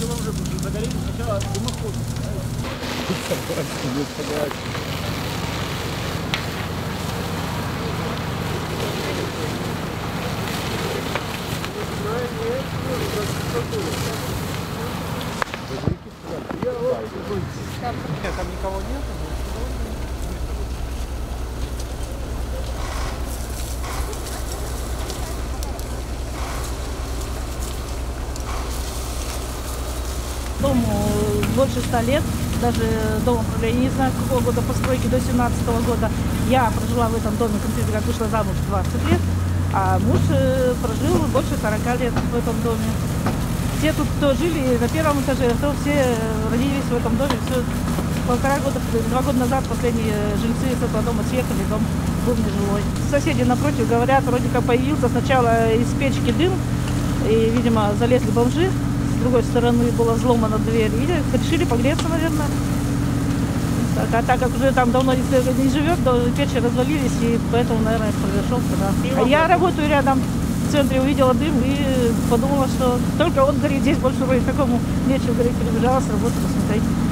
было уже загорели сначала дымоход. Согласен, согласен. Там никого нету? Дому больше ста лет, даже дом управления, не знаю какого года постройки, до 17 года. Я прожила в этом доме, принципе, как вышла замуж 20 лет, а муж э, прожил больше 40 лет в этом доме. Все тут, кто жили на первом этаже, то все родились в этом доме. Все, полтора года, два года назад последние жильцы с этого дома съехали, дом был нежилой. Соседи напротив говорят, вроде как появился сначала из печки дым, и, видимо, залезли бомжи, с другой стороны была взломана дверь, и решили погреться, наверное. Так, а так как уже там давно никто не живет, то печи развалились, и поэтому, наверное, произошел да. А я работаю рядом в центре, увидела дым и подумала, что только он горит, здесь больше вроде такому нечего гореть, перебежала с работы посмотреть.